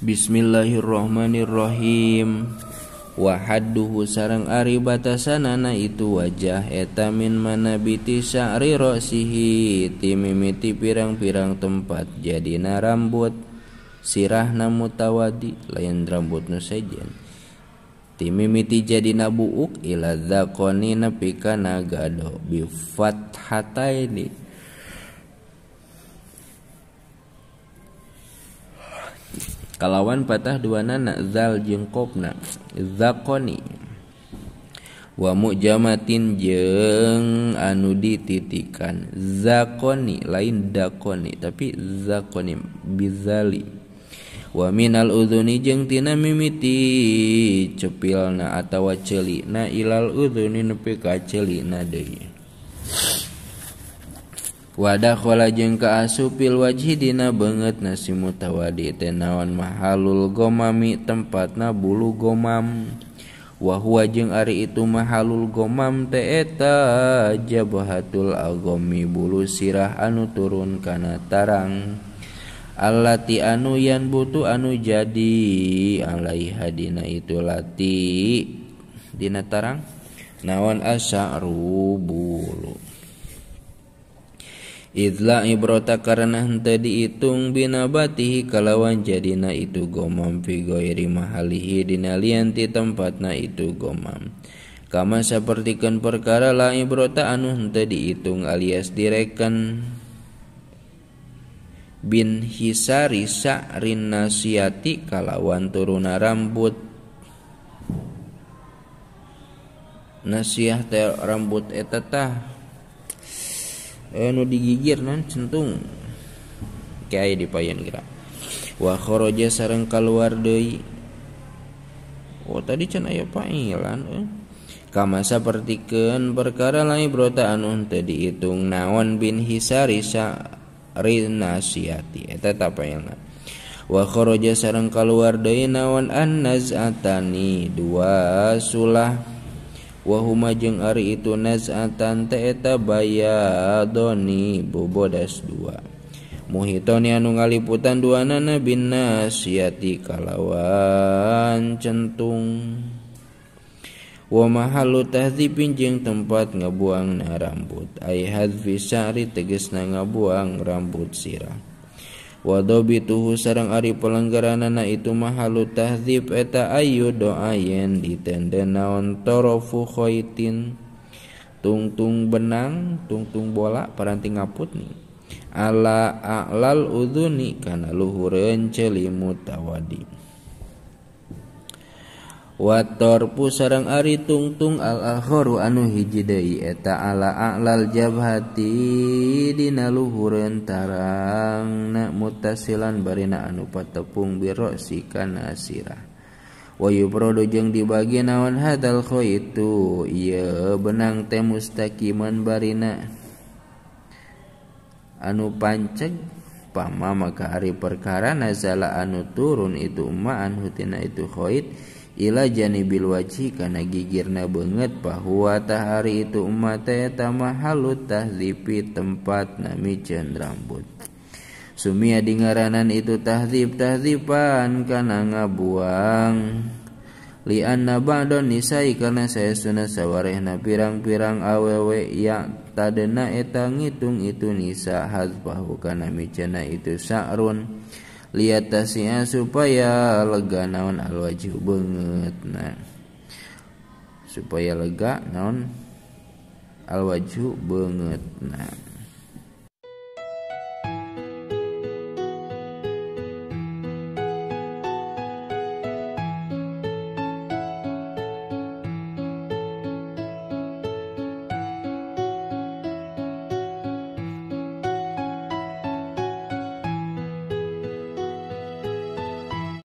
Bismillahirrohmanirrohim Wahaduhu sarang ari batasanana itu wajah etamin min manabiti syari rosihi timimiti pirang-pirang tempat jadina rambut. Sirahna mutawadi lain rambut nu sejen. Timimiti jadina buuk ila zakoni nepi kana gado bifathataini kalawan patah dua nana zal jeung kopna. Zakoni. Wa mujamatin jeung anu dititikan. Zakoni lain dakoni tapi zakoni bizali. Wa minal udhuni jeung tina mimiti cepilna atawa ceulina ilal udhuni nepi ka ceulina deui. wadah ka jeung kaasupil wajhidina banget nasi mutawadi tenawan mahalul gomami tempat na bulu gomam. Wahwa jeung ari itu mahalul gomam teeta jabahatul agomi bulu sirah anu turun kana tarang. Allati anu yan butuh anu jadi alaiha dina itu lati. Dina tarang? Naon asya'ru bulu. Idla ibrota karena hente dihitung binabatihi kalawan jadina itu gomam fi goiri mahalihi dina lianti tempatna itu gomam. Kama sapertikeun perkara la ibrota anu hente dihitung alias direken bin hisari sa'rin nasiati kalawan turuna rambut nasiah rambut eta tah anu digigir non centung. Kayak di payan kira. Wa kharaja sareng keluar deui. Oh tadi can aya pailan eh. kama sapertikeun perkara lain brota anu teu dihitung naon bin hisari sa rinasiati. Eta tapayana wa kharaja sareng keluar deui naon an nazatani dua sulah Wahuma jeung Ari itu nazatan teeta bayadoni bobodas dua. Muhitoni anu ngaliputan duanana bin nasyati kalawan centung. Wamahalu tahdzibin jeung tempat ngabuang na rambut. Ai hadfi syari teges ngabuang rambut sirah. Wadobituhu sarang ari pelanggaranana itu mahalu tahdzib eta ayu doayen ditenden naon torofu khaitin tungtung benang tungtung bola paranti ngaput nih ala a'lal udhuni kana luhureun celimut tawadi watorpu sarang Ari tungtung al-alkhoro anu hijidai eta ala a'lal jabhati dina luhureun tarangna mutasilan barina anu patepung birosi kana sirah. Wayu prodo jeung dibagi naon hadal khaitu ieu benang teh mustaqiman barina anu panceg pama maka ari perkara nazala anu turun itu ma anhu tina itu khaid Ila jani Bilwaci karena gigirna banget bahwa tahari itu umatama halutahzipi tempat Nami rambut. Sumia dingaranan itu tahzib-tahzipan karena ngabuang. Lianna badon nisai karena saya sunnah sawarehna pirang-pirang awewe ya tadena eta ngitung itu nisa hazbahu karena micana itu sa'run. Lihat tasnya supaya lega naon al wajib banget nah. Supaya lega naon al wajib banget nah